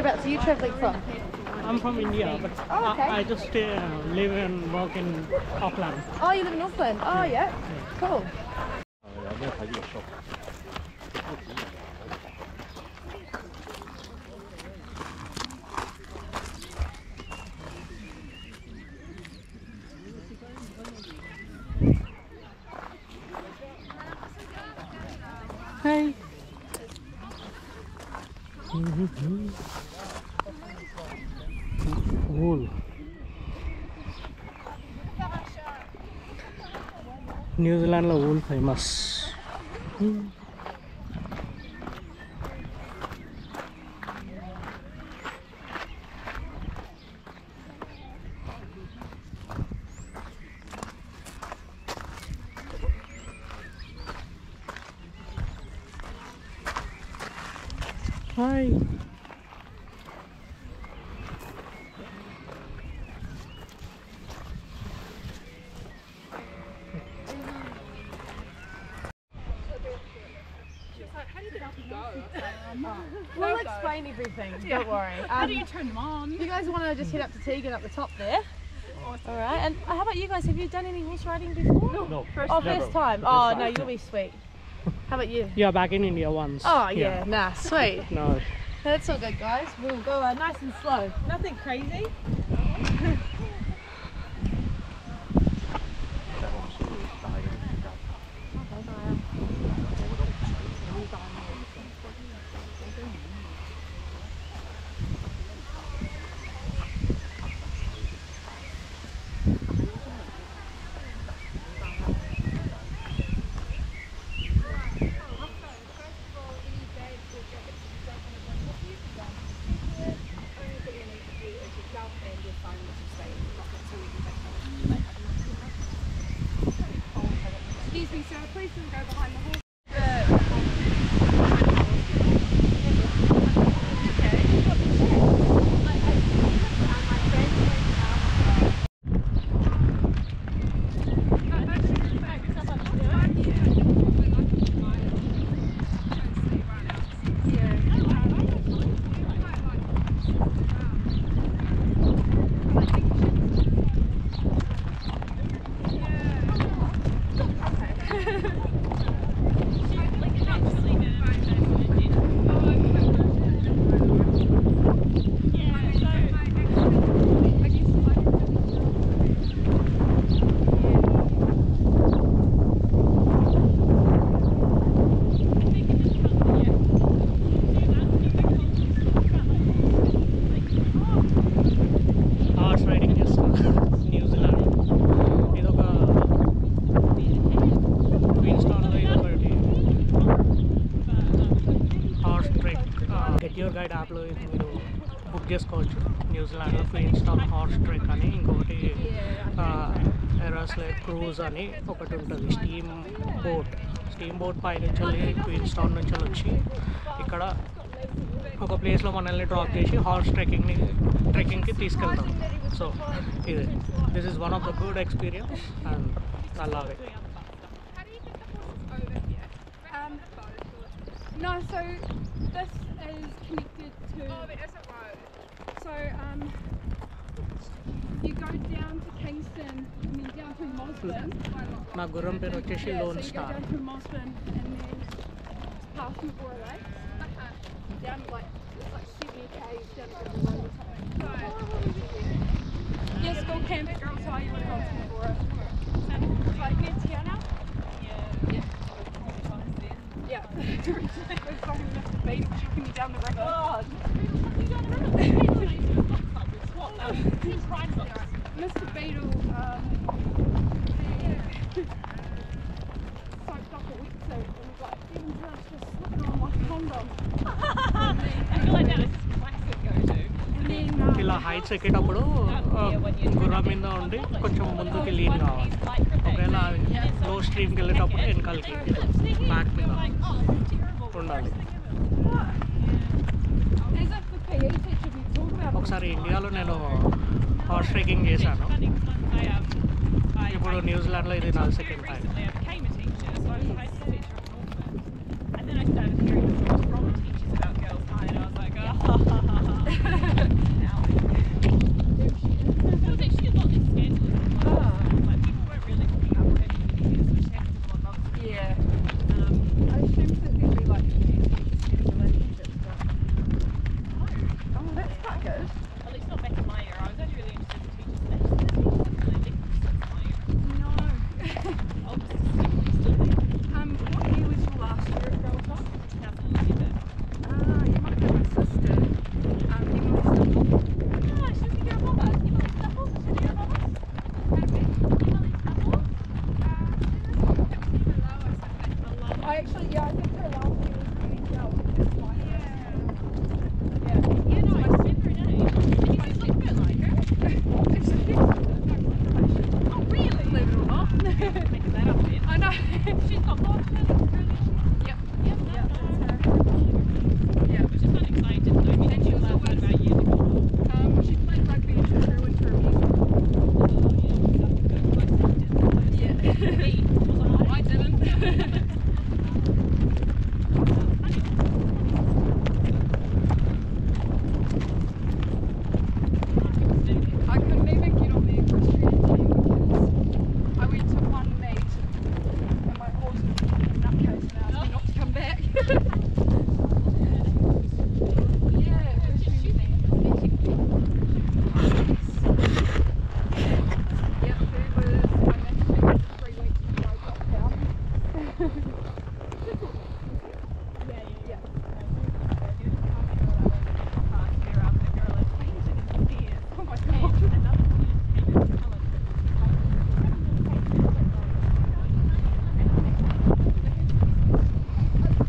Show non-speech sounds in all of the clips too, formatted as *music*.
Whereabouts are you travelling from? I'm from India, but Oh, okay. I, I just uh, live and work in Auckland. Oh, you live in Auckland. Oh, yeah. Cool. Hey. New Zealand là wool famous mm. Hi. We'll explain everything. Don't worry. How do Um, you turn them on? you guys want to just head up to Tegan up the top there? All right. And how about you guys? Have you done any horse riding before? No. Oh, first time. Oh, no, you'll be sweet. How about you? Yeah, back in India once. Oh, yeah. Nah, sweet. *laughs* No. That's all good, guys. We'll go uh, nice and slow. Nothing crazy. *laughs* యాప్లో మీరు book చేసుకోవచ్చు. న్యూజిలాండ్లో క్వీన్స్టాన్ horse trek అని ఇంకొకటి ఎరాస్లే cruise అని ఒకటి ఉంటుంది. Steam boat. Steam boat పై నుంచి వెళ్ళి క్వీన్స్టాన్ నుంచి వచ్చి ఇక్కడ ఒక ప్లేస్లో మనల్ని డ్రాప్ చేసి హార్స్ ట్రెక్కింగ్ని ట్రెక్కింగ్కి తీసుకెళ్తాం. సో ఇది. This is one of the good experience and అలాగే. No, so this is connected to. Oh, but a road. So um, you go down to Kingston, I mean down to Mossburn. Magurum pero Tishi Lone Star. So you go down to Mossburn and then past Mavora, right? Down like it's like 70 k's down to the road or something. Yeah, school camp Girls you like near Te Anau. Yeah. Yeah. Yeah. It's fucking Mr. Beat chucking me down the river. Mr. Beetle, um, soaked up a wetsuit and was like, even just just slipping on my condom. And then, um, ఇలా heights ఎక్కేటప్పుడు ఆ, గుర్రం మీద ఉండి కొంచెం ముందుకి lean కావాలి ఇలా లో స్ట్రీమ్కి వెళ్ళేటప్పుడు వెనకాలకి బ్యాక్ మీద ఉండాలి. ఒకసారి ఇండియాలో నేను హార్స్ ట్రెక్కింగ్ చేశాను. ఇప్పుడు న్యూజిలాండ్లో ఇది నాలుగు second time *laughs* I know. *laughs* She's got more curly. Yep. Yep. yep.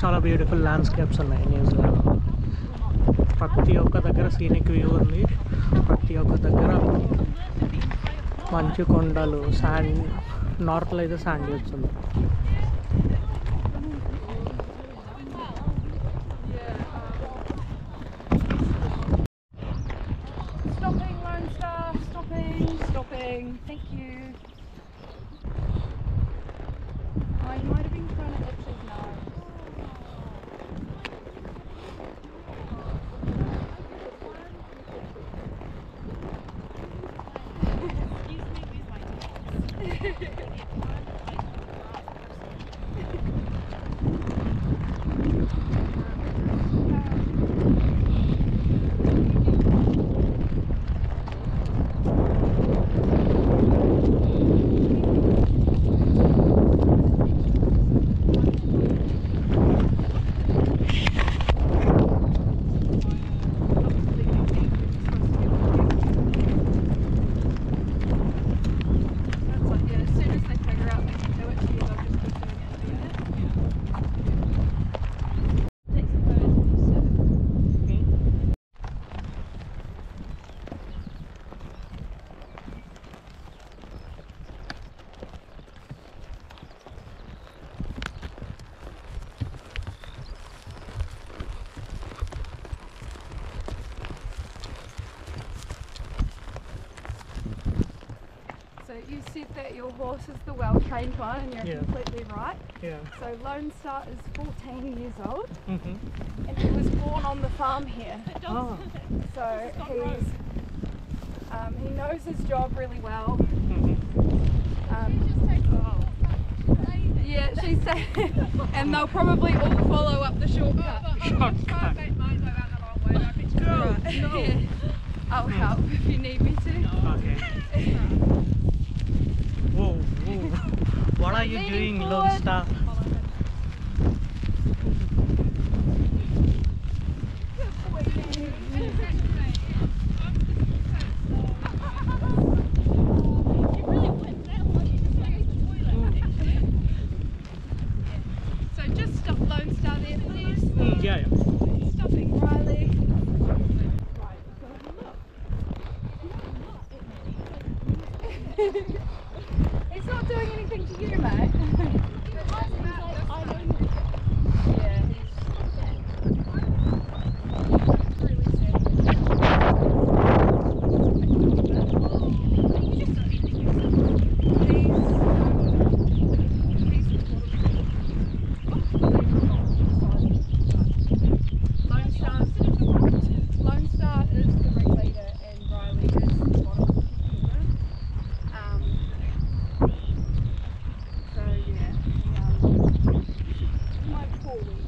చాలా బ్యూటిఫుల్ ల్యాండ్స్కేప్స్ ఉన్నాయి న్యూజిలాండ్ ప్రతి ఒక్క దగ్గర సీనిక్ వ్యూ ఉంది. ప్రతి ఒక్క దగ్గర మంచు కొండలు శాండ్ నార్త్లో అయితే శాండ్ చేస్తుంది Yeah. *laughs* said that your horse is the well-trained one and you're yeah. completely right. Yeah. So Lone Star is 14 years old mm -hmm. and he was born on the farm here. Oh. *laughs* So he's, um, he knows his job really well. Mm -hmm. um, yeah, she's saying, *laughs* and they'll probably all follow up the shortcut. Oh, oh, shortcut. *laughs* I'll, I'll help if you need me. Are you doing. Lone Star? *laughs* so just stop Lone Star there, please. Mm, yeah, yeah. Riley. holy.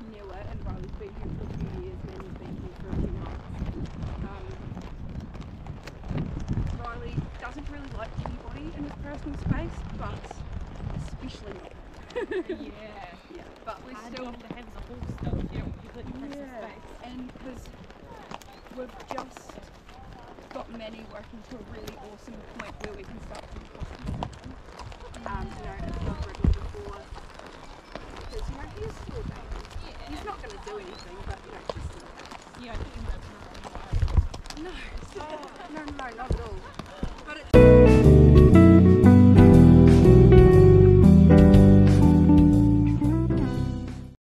newer and Riley's been here for a few years. Manny's been here for a few months. Um, Riley doesn't really like anybody in his personal space, but especially not. yeah. *laughs* Yeah, but we Hard still to have the horse though if you don't give it your Yeah, space. and because we've just got Manny working to a really awesome point where we can start to possible. Um, you know, it's not written before. Because, you know, he is still a baby. He's not going to do anything, but, you know, just. Yeah, I think that's No, no, no, no, not